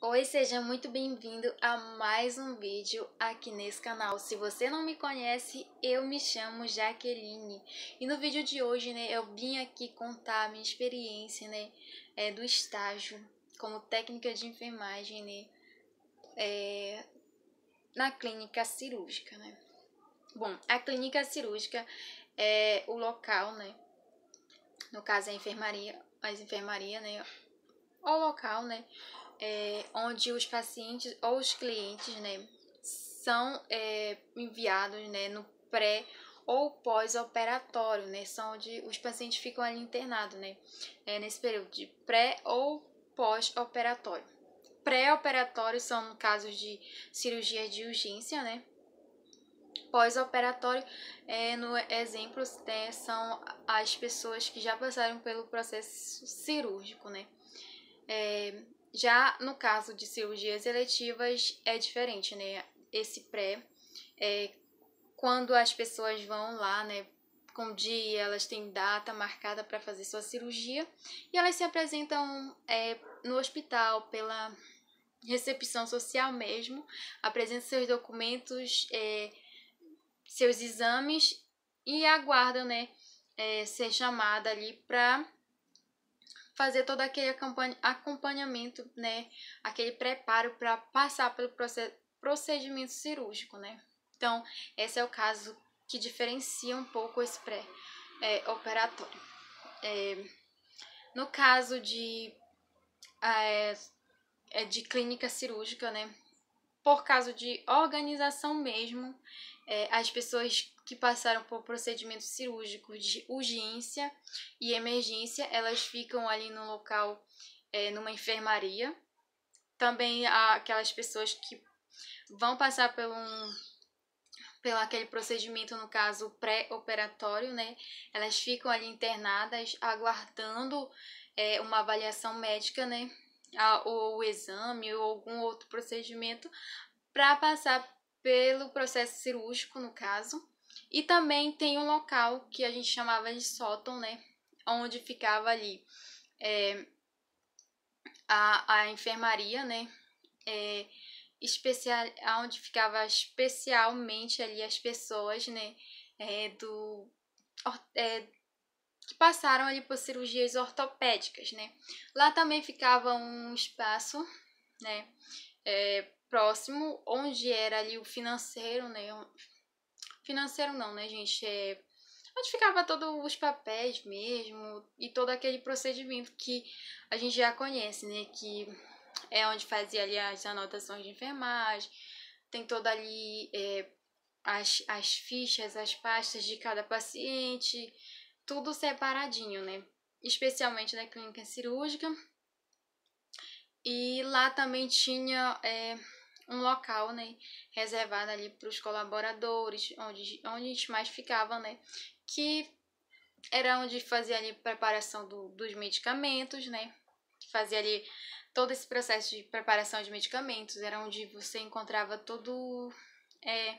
Oi, seja muito bem-vindo a mais um vídeo aqui nesse canal. Se você não me conhece, eu me chamo Jaqueline. E no vídeo de hoje, né, eu vim aqui contar a minha experiência, né, é, do estágio como técnica de enfermagem, né, é, na clínica cirúrgica, né. Bom, a clínica cirúrgica é o local, né, no caso a enfermaria, as enfermaria, né, o local, né, é, onde os pacientes ou os clientes, né, são é, enviados, né, no pré ou pós-operatório, né, são onde os pacientes ficam ali internados, né, é, nesse período de pré ou pós-operatório. Pré-operatório são casos de cirurgia de urgência, né, pós-operatório, é, no exemplo, né, são as pessoas que já passaram pelo processo cirúrgico, né. É, já no caso de cirurgias eletivas é diferente, né? Esse pré é quando as pessoas vão lá, né? Com dia, elas têm data marcada para fazer sua cirurgia e elas se apresentam é, no hospital pela recepção social mesmo, apresentam seus documentos, é, seus exames e aguardam, né? É, ser chamada ali para fazer todo aquele acompanhamento, né? Aquele preparo para passar pelo procedimento cirúrgico, né? Então, esse é o caso que diferencia um pouco esse pré-operatório. É, é, no caso de, é, é, de clínica cirúrgica, né? Por causa de organização mesmo, é, as pessoas que passaram por procedimentos cirúrgicos de urgência e emergência, elas ficam ali no local, é, numa enfermaria. Também aquelas pessoas que vão passar por um pelo aquele procedimento, no caso pré-operatório, né? Elas ficam ali internadas, aguardando é, uma avaliação médica, né? Ou o exame ou algum outro procedimento para passar pelo processo cirúrgico, no caso. E também tem um local que a gente chamava de sótão, né? Onde ficava ali é, a, a enfermaria, né? É, especial, onde ficava especialmente ali as pessoas, né? É, do, é, que passaram ali por cirurgias ortopédicas, né? Lá também ficava um espaço, né? É, próximo, onde era ali o financeiro, né? Financeiro não, né, gente? É onde ficava todos os papéis mesmo e todo aquele procedimento que a gente já conhece, né? Que é onde fazia ali as anotações de enfermagem, tem toda ali é, as, as fichas, as pastas de cada paciente, tudo separadinho, né? Especialmente na clínica cirúrgica. E lá também tinha é, um local, né, reservado ali para os colaboradores, onde, onde a gente mais ficava, né, que era onde fazia ali preparação do, dos medicamentos, né, fazia ali todo esse processo de preparação de medicamentos, era onde você encontrava todo é,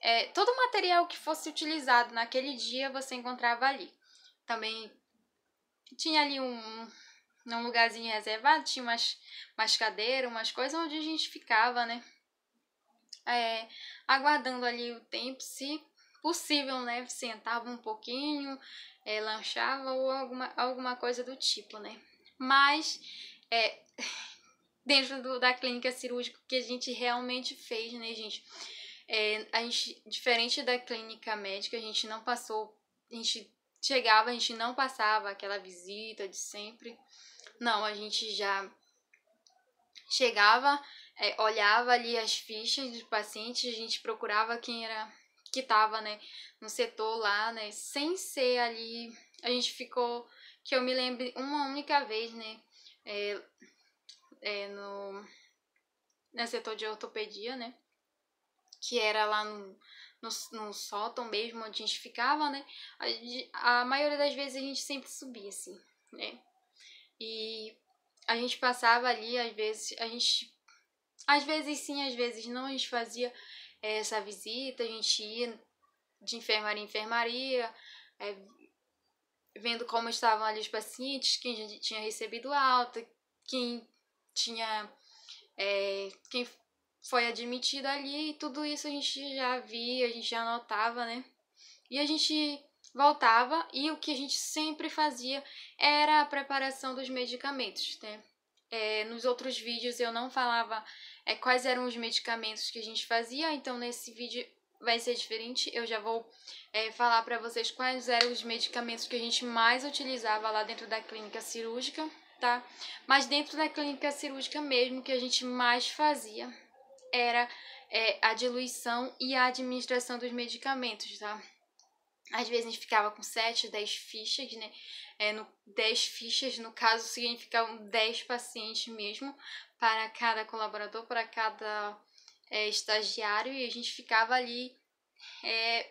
é, todo o material que fosse utilizado naquele dia você encontrava ali. Também tinha ali um, num lugarzinho reservado, tinha umas, umas cadeiras, umas coisas onde a gente ficava, né? É, aguardando ali o tempo, se possível, né? Sentava um pouquinho, é, lanchava ou alguma, alguma coisa do tipo, né? Mas é, dentro do, da clínica cirúrgica que a gente realmente fez, né, gente? É, a gente, diferente da clínica médica, a gente não passou, a gente chegava, a gente não passava aquela visita de sempre. Não, a gente já chegava, é, olhava ali as fichas dos pacientes, a gente procurava quem era que estava, né, no setor lá, né, sem ser ali, a gente ficou, que eu me lembro uma única vez, né, é, é no, no setor de ortopedia, né, que era lá no, no, no sótão mesmo, onde a gente ficava, né, a, a maioria das vezes a gente sempre subia, assim, né, e a gente passava ali, às vezes, a gente. Às vezes sim, às vezes não, a gente fazia é, essa visita, a gente ia de enfermaria em enfermaria, é, vendo como estavam ali os pacientes, quem tinha recebido alta, quem tinha é, quem foi admitido ali, e tudo isso a gente já via, a gente já notava, né? E a gente voltava e o que a gente sempre fazia era a preparação dos medicamentos, né? É, nos outros vídeos eu não falava é, quais eram os medicamentos que a gente fazia, então nesse vídeo vai ser diferente. Eu já vou é, falar para vocês quais eram os medicamentos que a gente mais utilizava lá dentro da clínica cirúrgica, tá? Mas dentro da clínica cirúrgica mesmo, que a gente mais fazia era é, a diluição e a administração dos medicamentos, tá? Às vezes a gente ficava com 7, 10 fichas, né? É, no, 10 fichas, no caso, significavam 10 pacientes mesmo, para cada colaborador, para cada é, estagiário, e a gente ficava ali é,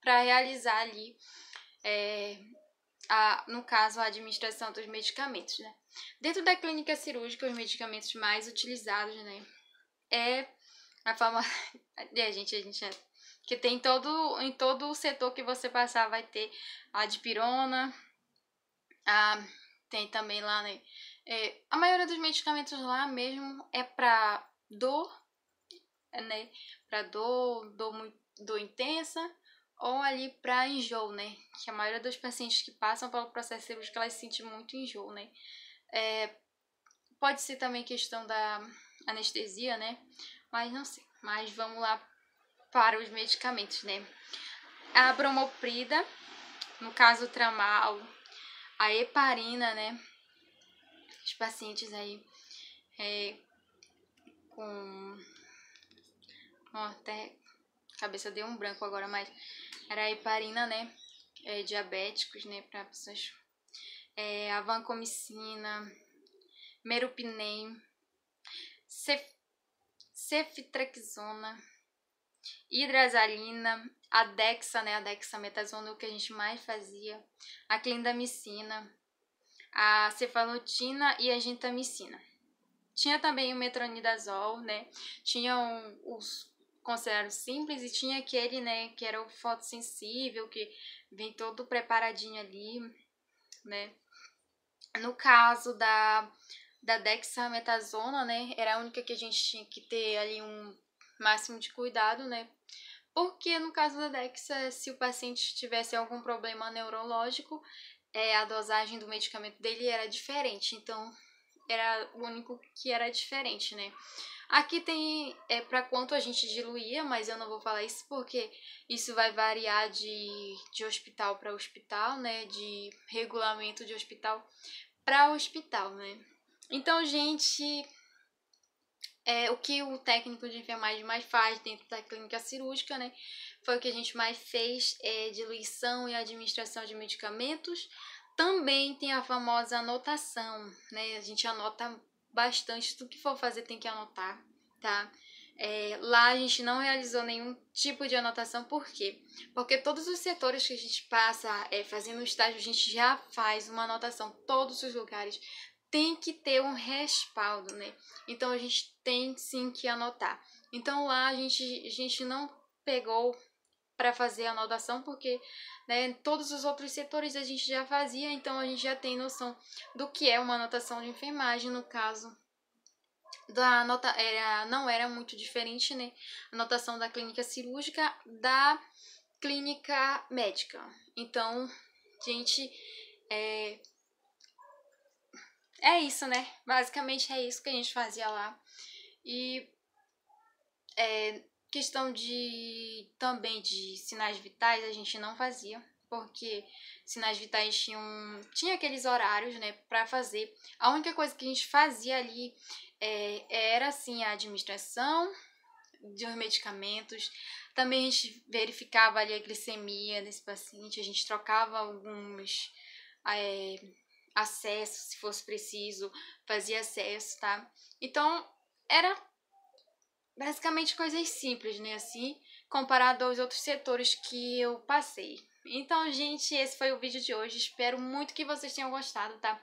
para realizar ali, é, a, no caso, a administração dos medicamentos, né? Dentro da clínica cirúrgica, os medicamentos mais utilizados, né? É a forma... É, gente, a gente... Que tem todo, em todo o setor que você passar vai ter a dipirona, a, tem também lá, né? É, a maioria dos medicamentos lá mesmo é pra dor, né? Pra dor, dor, dor intensa ou ali pra enjoo, né? Que a maioria dos pacientes que passam pelo processo cirúrgico, elas sentem muito enjoo, né? É, pode ser também questão da anestesia, né? Mas não sei. Mas vamos lá para os medicamentos, né? A bromoprida, no caso o tramal, a heparina, né? Os pacientes aí é, com. Ó, até cabeça deu um branco agora, mas era a heparina, né? É, diabéticos, né? Para pessoas. É, a vancomicina, meropinem, cef, hidrazalina, a dexa, né, a dexametasona, o que a gente mais fazia, a clindamicina, a cefalotina e a gentamicina. Tinha também o metronidazol, né? Tinha um, os considerados simples e tinha aquele, né, que era o fotossensível, que vem todo preparadinho ali, né? No caso da, da dexametasona, né, era a única que a gente tinha que ter ali um máximo de cuidado, né? Porque no caso da Dexa, se o paciente tivesse algum problema neurológico, é, a dosagem do medicamento dele era diferente, então era o único que era diferente, né? Aqui tem é para quanto a gente diluía, mas eu não vou falar isso porque isso vai variar de, de hospital para hospital, né? De regulamento de hospital para hospital, né? Então, gente, é, o que o técnico de enfermagem mais faz dentro da clínica cirúrgica, né? Foi o que a gente mais fez, é diluição e administração de medicamentos. Também tem a famosa anotação, né? A gente anota bastante, tudo que for fazer tem que anotar, tá? É, lá a gente não realizou nenhum tipo de anotação, por quê? Porque todos os setores que a gente passa é, fazendo estágio, a gente já faz uma anotação, todos os lugares tem que ter um respaldo, né? Então a gente tem sim que anotar. Então lá a gente, a gente não pegou para fazer a anotação porque né, todos os outros setores a gente já fazia, então a gente já tem noção do que é uma anotação de enfermagem no caso da nota era não era muito diferente, né? A anotação da clínica cirúrgica da clínica médica. Então, gente, é, é isso, né? Basicamente é isso que a gente fazia lá. E é, questão de também de sinais vitais a gente não fazia, porque sinais vitais tinham tinha aqueles horários, né, para fazer. A única coisa que a gente fazia ali é, era assim a administração de medicamentos. Também a gente verificava ali a glicemia desse paciente, a gente trocava alguns é, acesso, se fosse preciso, fazia acesso, tá? Então, era basicamente coisas simples, né? Assim, comparado aos outros setores que eu passei. Então, gente, esse foi o vídeo de hoje. Espero muito que vocês tenham gostado, tá?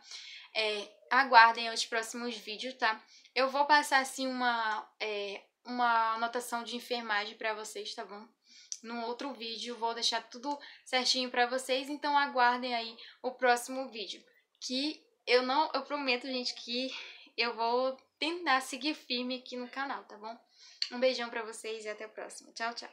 É, aguardem os próximos vídeos, tá? Eu vou passar, assim, uma, é, uma anotação de enfermagem para vocês, tá bom? Num outro vídeo, vou deixar tudo certinho para vocês, então aguardem aí o próximo vídeo que eu não, eu prometo, gente, que eu vou tentar seguir firme aqui no canal, tá bom? Um beijão pra vocês e até a próxima. Tchau, tchau.